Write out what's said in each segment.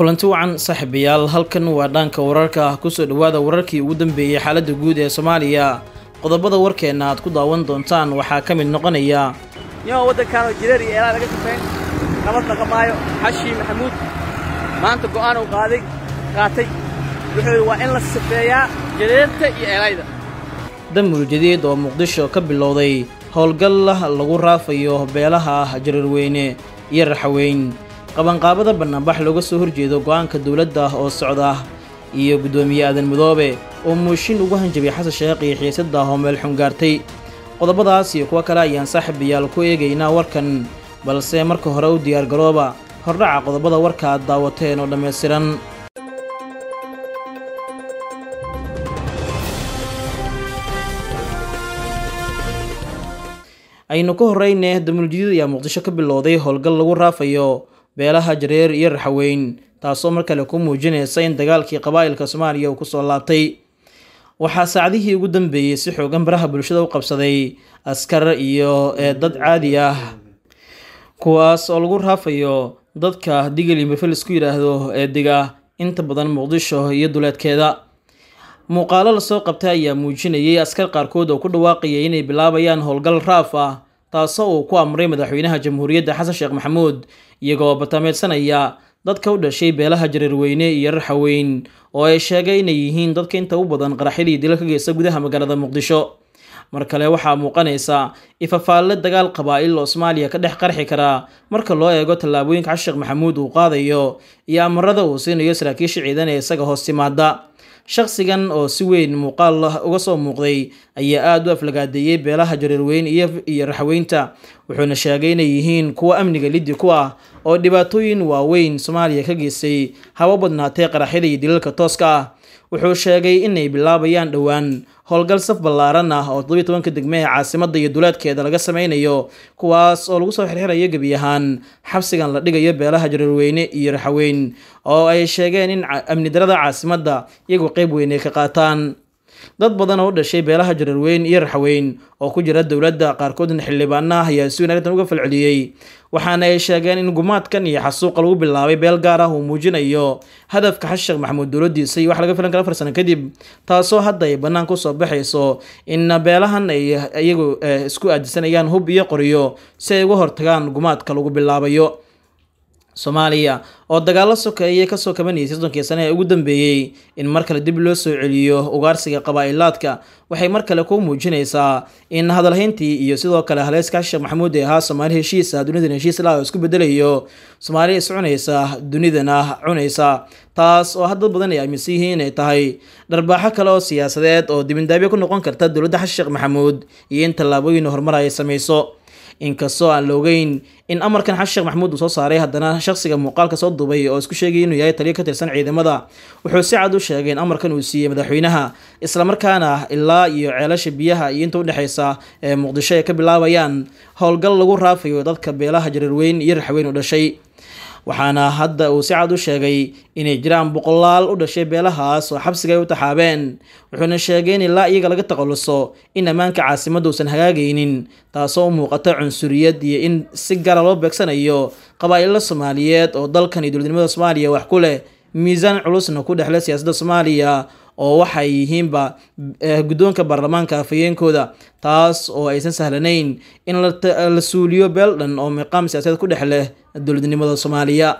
kulanti wacan saaxiibayaal. Halkan waa dhaanka wararka. Kusoo dhowaada wararkii ugu dambeeyey xaaladda guud ee soomaaliya. Qodobada warkeenna aad ku daawan doontaan waxaa ka mid noqonaya nima waddankaanoo jireer iyo eelaa laga sifayn nabad dhaqamaayo xashii maxamuud. Maanta go'aan uu qaaday qaatay. Wuxuu yidhi waa in la sifeeyaa jireerta iyo eelayda damul jadiid oo muqdisho ka bilowday howlgal lagu raafayo beelaha jareerweyne iyo raxaweyn qabanqaabada bannaanbax looga soo horjeedo go'aanka dowladda oo socda iyo guddoomiye aadan midoobe oo muushin ugu hanjabay xasan sheekh iyo xiisadda hoomeel xungaartay. Qodobadaas iyo kuwo kale ayaan saaxiibayaal ku eegaynaa warkan balse marka hore u diyaargarooba hordhaca qodobada warka aad daawateen oo dhammaystiran aynu ka horreyne damuuljidiid ayaa muqdisho ka bilowday howlgal lagu raafayo beelaha jareer iyo raxaweyn taasoo mar kale ku muujinaysa in dagaalkii qabaa'ilka soomaaliya uu ku soo laabtay. Waxaa saacadihii ugu dambeeyey si xoogan baraha bulshada u qabsaday askar iyo dad caadi ah kuwaas oo lagu raafayo dadka digili mafelis ku yidhaahdo ee dega inta badan muqdisho iyo duleedkeeda. Muuqaalo la soo qabtay ayaa muujinayay askar qaarkood oo ku dhawaaqayay inay bilaabayaan howlgal raaf ah taasoo uu ku amray madaxweynaha jamhuuriyadda xasan sheekh maxamuud iyagoo batameedsanaya dadka u dhashay beelaha jareerweyne iyo raxaweyn oo ay sheegay inay yihiin dadka inta u badan qaraxyadii dila ka geysta gudaha magaalada muqdisho. Mar kale waxaa muuqanaysa ifafaalle dagaal qabaa'il oo soomaaliya ka dhex qarxi karaa marka loo eego tallaabooyinka xasan maxamuud uu qaadayo iyo amarada uu siinayo saraakiisha ciidan ee isaga hoos timaada shakhsigan oo si weyn muuqaal uga soo muuqday ayaa aada u aflagaadeeyey beelaha jareerweyn iyo raxweynta wuxuuna sheegay inay yihiin kuwa amniga liddi ku ah oo dhibaatooyin waaweyn soomaaliya ka geystay haba badnaatee qaraxyada iyo dilalka tooska ah wuxuu sheegay inay bilaabayaan dhowaan howlgal saf ballaaran ah oo toddobiyi tobanka degme ee caasimadda iyo duleedkeeda laga sameynayo kuwaas oo lagu soo xirxirayo gebi ahaan xabsigan la dhigayo beelaha jareerweyne iyo raxaweyn oo ay sheegeen in amni darada caasimadda iyagu qeyb weyn ay ka qaataan dad badan oo u dhashay beelaha jareerweyn iyo raxaweyn oo ku jira dowladda qaarkoodna xildhibaana ayaa si arrintan uga falceliyey. Waxaana ay sheegeen in gumaadkan iyo xasuuqa lagu bilaabay beel gaar ah uu muujinayo hadafka xasan maxamuud dowladdiisa iyo wax laga filan kara afar sano kadib taasoo hadda ay bannaan ku soo baxayso in beelahan ay iyagu isku aadisanayaan hub iyo qoriyo si ay uga hortagaan gumaadka lagu bilaabayo soomaaliya oo dagaallo sokeeye ka soo kabanaysay soddonkii sane ee ugu dambeeyey in mar kale dib loo soo celiyo ugaarsiga qabaa'ilaadka. Waxay mar kale ku muujinaysaa in hadalhayntii iyo sidoo kale haleyska sheekh maxamuud ee ahaa soomaali heshiisa dunidan heshiis la oo isku bedelayo. Soomaali is cunaysa dunidana cunaysa. Taas oo had dad badan ay aaminsan yihiin inay tahay dharbaaxo kale oo siyaasadeed oo dibindaabyo ku noqon karta dowladda xasan maxamuud iyo in tallaabooyin horumar ay samayso inkastoo aan la ogeyn in amarkan xasan sheekh maxamuud uu soo saaray haddana shakhsiga muuqaalka soo dubay oo isku sheegay inuu yahay taliyo ka tirsan ciidamada wuxuu si cad u sheegay in amarkan uu siiyey madaxweynaha islamarkaana ilaa iyo ceelasha biyaha iyo inta udhexaysa ee muqdisho ay ka bilaabayaan howlgal lagu raafayo dadka beelaha jareerweyn iyo raxweyn u dhashay waxaana hadda uu si cad u sheegay inay jiraan boqolaal u dhashay beelahaas oo xabsiga ay u taxaabeen. Wuxuuna sheegay in ilaa iyaga laga takhaluso in ammaanka caasimadda uusan hagaagaynin taasoo u muuqata cunsuriyad iyo in si gara loo beegsanayo qabaa'ilo soomaaliyeed oo dalkan iyo dowladnimada soomaaliya wax ku leh. Miisaan culusna ku dhexle siyaasadda soomaaliya oo waxay yihiinba guddoonka baarlamaanka afhayeenkooda taas oo aysan sahlanayn in la suuliyo beel dhan oo miqaam siyaasadeed ku dhex leh dowladnimada soomaaliya.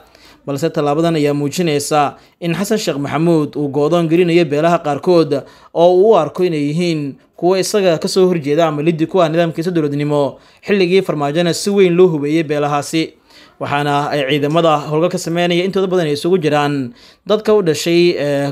Balse tallaabadan ayaa muujinaysa in xasan sheekh maxamuud uu go-doon gelinayo beelaha qaarkood oo uu u arko inay yihiin kuwo isaga ka soo horjeeda ama liddi ku ah nidaamkiisa dowladnimo xilligii farmaajona si weyn loo hubeeyey beelahaasi waxaana ay ciidamada howlgal ka sameynaya intooda badan ay isugu jiraan dadka u dhashay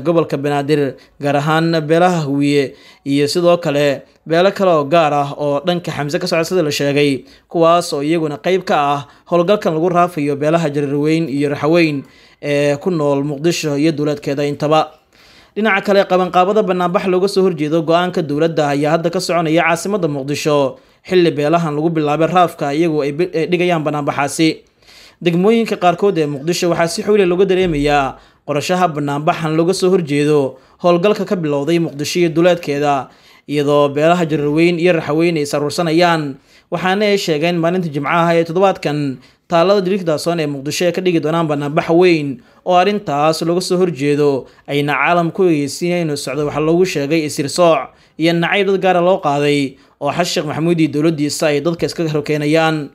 gobolka banaadir gaar ahaan beelaha hawiye iyo sidoo kale beelo kale oo gaar ah oo dhanka xamse ka socda sida la sheegay kuwaas oo iyaguna qeyb ka ah howlgalkan lagu raafayo beelaha jareerweyn iyo raxweyn ee ku nool muqdisho iyo dowladkeeda intaba. Dhinaca kale qabanqaabada banaanbax looga soo horjeedo go'aanka dowladda ayaa hadda ka soconaya caasimadda muqdisho xilli beelahan lagu bilaabay raafka iyagu ay dhigayaan banaanbaxaasi degmooyinka qaarkood ee muqdisho waxaa si xowle looga dareemayaa qorashaha banaanbaxan looga soo horjeedo howlgalka ka bilowday muqdisho iyo duleedkeeda iyadoo beelaha jareerweyn iyo raxweyn ay is aruursanayaan waxaana ay sheegeen maalinta jimcaha ee toddobaadkan taalada daliilka daasoon ee muqdisho ee ka dhigi doonaan banaanbax weyn oo arrintaas looga soo horjeedo ayna caalam ku egeysiinaya inuu socdo waxaa loogu sheegay isir sooc iyo nacayb dad gaara loo qaaday oo xasan sheekh maxamuud iyo dowladdiisa ay dadka iska horkeenayaan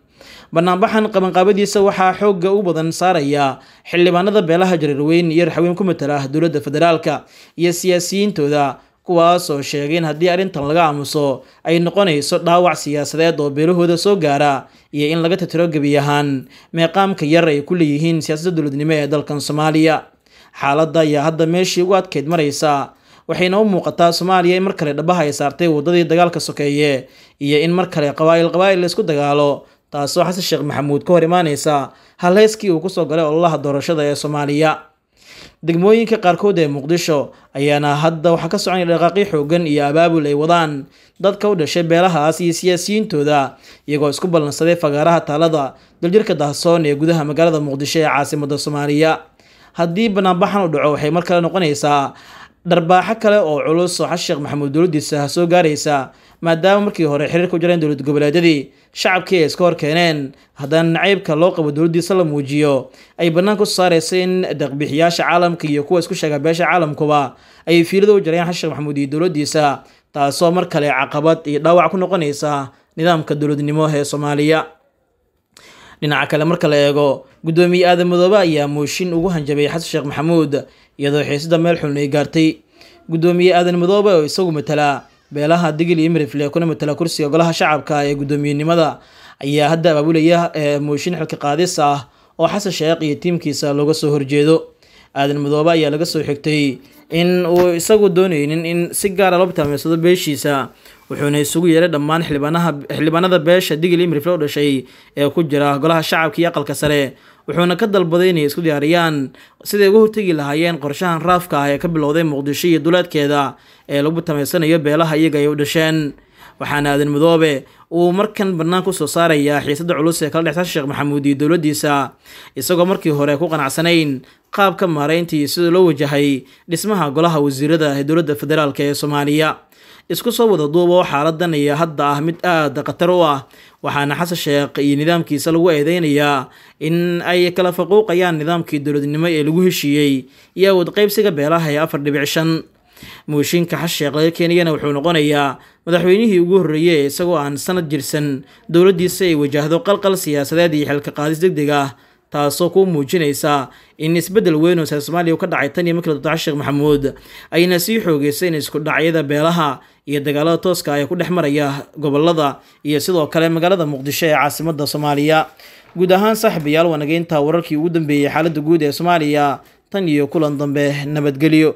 banaanbaxan qabanqaabadiisa waxaa xoogga u badan saaraya xildhibaanada beelaha jareerweyn iyo raxweyn ku matala dowladda federaalka iyo siyaasiyiintooda kuwaas oo sheegay in haddii arrintan laga aamuso ay noqonayso dhaawac siyaasadeed oo beelahooda soo gaara iyo in laga tatiro gebi ahaan meeqaamka yar ay ku leeyihiin siyaasadda dowladnimo ee dalkan soomaaliya. Xaaladda ayaa hadda meeshii ugu adkeyd maraysa waxayna u muuqataa soomaaliya in mar kale dhabaha ay saartay waddadii dagaalka sokeeye iyo in mar kale qabaa'il qabaa'il la isku dagaalo taasoo xasan sheekh maxamuud ka hor imaaneysa halheyskii uu ku soo galay ololaha doorashada ee soomaaliya. Degmooyinka qaarkood ee muqdisho ayaana hadda waxaa ka soconaya dhaqaaqyo xoogan iyo abaabul ay wadaan. Dadka u dhashay beelahaas iyo siyaasiyiintooda iyagoo isku ballansaday fagaaraha taalada daljirka dahsoon ee gudaha magaalada muqdisho ee caasimada soomaaliya. Haddii banaanbaxan u dhaco waxay mar kale noqonaysaa dharbaaxo kale oo culus oo xasan sheekh maxamuud dowladdiisa soo gaaraysa maadaama markii hore xiriir ku jireen dowlad goboleedyadii shacabkii ay iska hor keeneen haddana nacaybka loo qabo dowladdiisa la muujiyo ay bannaan ku saaraysa in deeqbixiyaasha caalamka iyo kuwa isku sheega beesha caalamkuba ay fiilada u jarayaan xasan sheekh maxamuud iyo dowladdiisa taasoo mar kale caqabad iyo dhaawac ku noqonaysa nidaamka dowladnimo ee soomaaliya. Dhinaca kale marka la eego guddoomiye aadan madoobe ayaa mooshin ugu hanjabay xasan sheekh maxamuud iyadoo xiisada meel xuln ay gaartay. Guddoomiye aadan madoobe oo isagu matala beelaha digil iyo mirifle kuna matala kursiga golaha shacabka ee guddoomiyenimada ayaa hadda abaabulaya mooshin xilka qaadis ah oo xasan sheekh iyo tiimkiisa looga soo horjeedo. Aadan madoobe ayaa laga soo xigtay in uu isagu dooneynin in si gaara loo bitaameysado beeshiisa wuxuuna isugu yeeray dhammaan xildhibaanada beesha digil iyo mirifle u dhashay ee ku jira golaha shacabka iyo aqalka sare wuxuuna ka dalbaday inay isku diyaariyaan siday uga hortegi lahaayeen qorshahan raafka ah ee ka bilowday muqdisho iyo duleedkeeda ee lagu tamaysanayo beelaha iyaga ay u dhasheen. Waxaana aadan madoobe uu markan bannaan ku soo saarayaa xiisada culus ee kala dhexsan sheekh maxamuud iyo dowladdiisa isagoo markii hore ku qanacsanayn qaabka maarayntii sida loo wajahay dhismaha golaha wasiirada ee dowladda federaalk ee soomaaliya isku soo wada duubo xaaladan ayaa hadda ah mid aada khatar u ah. Waxaana xasan sheekh iyo nidaamkiisa lagu eedeynayaa in ay kala faquuqayaan nidaamkii dowladnimo ee lagu heshiiyey iyo awood qaybsiga beelaha ee afar dhibic shan. Mooshinka xasan laga keenayana wuxuu noqonayaa madaxweynihii ugu horreeyey isagoo aan sanad jirsan dowladdiisa ay wajahdo qalqal siyaasadeed iyo xilka qaadis deg deg ah taasoo ku muujinaysa in isbeddel weyn oo soomaaliya ka dhacay tan iyo markii la doortay sheekh maxamuud ayna sii xoogeysay in isku dhacyada beelaha iyo dagaalada tooska ee ku dhex maraya gobollada iyo sidoo kale magaalada muqdisho ee caasimada soomaaliya. Guud ahaan saaxiibayaal waa wararkii ugu dambeeyey xaaladda guud ee soomaaliya tan iyo kulan dambe nabadgelyo